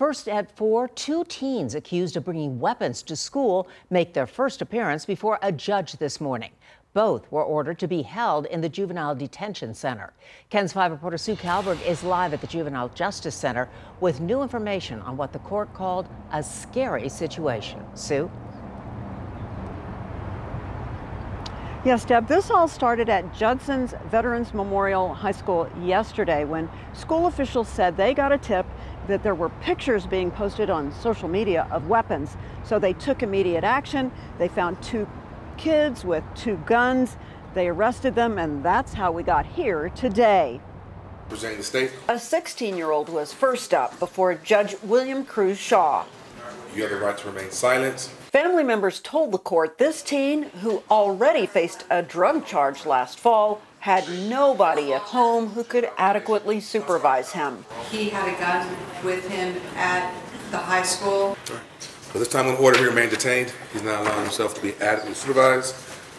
First at four, two teens accused of bringing weapons to school make their first appearance before a judge this morning. Both were ordered to be held in the Juvenile Detention Center. KENS 5 reporter Sue Calberg is live at the Juvenile Justice Center with new information on what the court called a scary situation. Sue? Yes, Deb, this all started at Judson's Veterans Memorial High School yesterday when school officials said they got a tip that there were pictures being posted on social media of weapons. So they took immediate action. They found two kids with two guns. They arrested them, and that's how we got here today. Presenting the state. A 16 year old was first up before Judge William Cruz Shaw. You have the right to remain silent. Family members told the court this teen, who already faced a drug charge last fall, had nobody at home who could adequately supervise him. He had a gun with him at the high school. For this time when order, he remained detained. He's not allowing himself to be adequately supervised,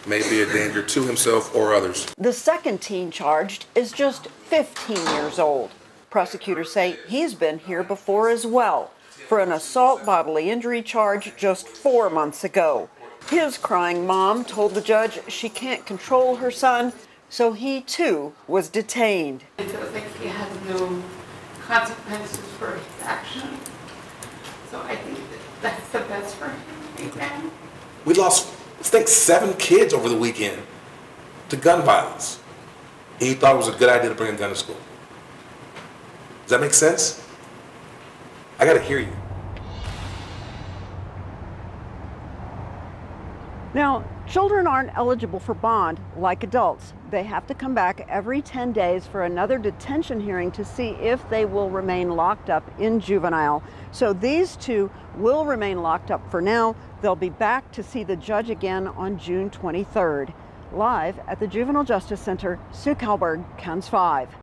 may be a danger to himself or others. The second teen charged is just 15 years old. Prosecutors say he's been here before as well for an assault bodily injury charge just four months ago. His crying mom told the judge she can't control her son so he too was detained. It feels like he has no consequences for his action. So I think that's the best for him We lost, I think, seven kids over the weekend to gun violence. He thought it was a good idea to bring a gun to school. Does that make sense? I gotta hear you. Now, children aren't eligible for bond like adults. They have to come back every 10 days for another detention hearing to see if they will remain locked up in juvenile. So these two will remain locked up for now. They'll be back to see the judge again on June 23rd. Live at the Juvenile Justice Center, Sue Calberg, KENS 5.